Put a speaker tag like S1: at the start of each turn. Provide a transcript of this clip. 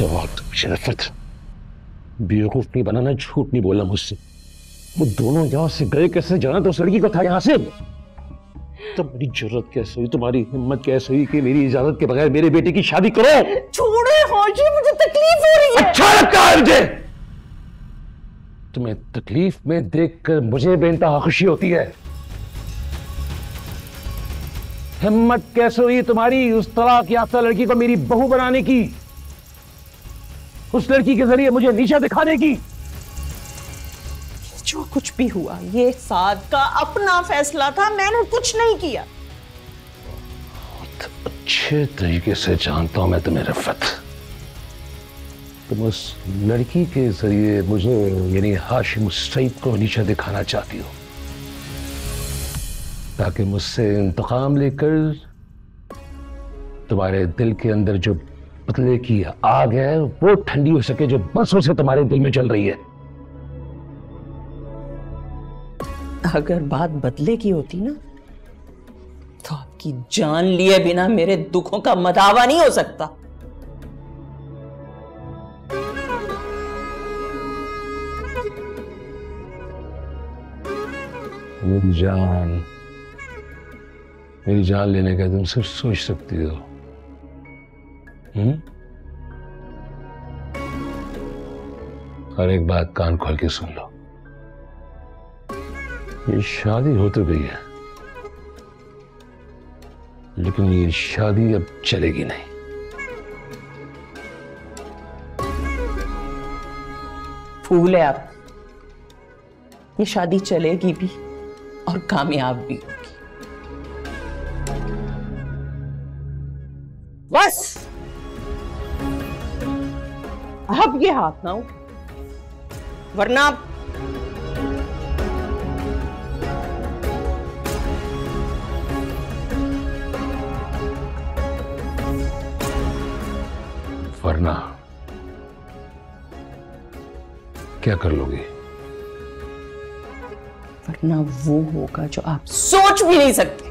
S1: जवाब दो शरफत बेवकूफ़ नहीं बनाना झूठ नहीं बोला मुझसे। वो दोनों यहाँ से गए कैसे? जाना तो उस लड़की को था यहाँ से। तो मेरी ज़रूरत कैसे हुई? तुम्हारी हिम्मत कैसे हुई कि मेरी इजाज़त के बगैर मेरे बेटे की शादी करो?
S2: छोड़े हाजी मुझे तकलीफ़ हो रही है।
S1: अच्छा लगता है मुझे। तुम्हें तकलीफ़ में देखकर मुझे बेनता खुशी होती है। हिम्मत कैसे हुई तुम्हारी उस तलाक याफ्ता लड़की को मेरी बहू बनाने की? उस लड़की के ज़रिए मुझे नीचा दिखाने की।
S2: जो कुछ भी हुआ ये साद का अपना फैसला था मैंने कुछ नहीं किया।
S1: अच्छे तरीके से जानता हूँ मैं तुम्हें रफत। तुम उस लड़की के ज़रिए मुझे यानी हाशिम सईद को नीचा दिखाना चाहती हो। ताकि मुझसे इंतकाम लेकर तुम्हारे दिल के अंदर जो बदले की आग है वो ठंडी हो सके जो बसों से तुम्हारे दिल में चल रही है।
S2: अगर बात बदले की होती ना तो आपकी जान लिए बिना मेरे दुखों का मदावा नहीं हो सकता।
S1: मेरी जान मेरी जान लेने का तुम सिर्फ़ सोच सकती हो। हम्म? और एक बात कान खोल के सुन लो। ये शादी हो तो गई है। लेकिन ये शादी अब चलेगी नहीं।
S2: फूल है आप। ये शादी चलेगी भी और कामयाब भी होगी। बस! अब ये हाथ ना उठे। वरना
S1: वरना क्या कर लोगे?
S2: वरना वो होगा जो आप सोच भी नहीं सकते।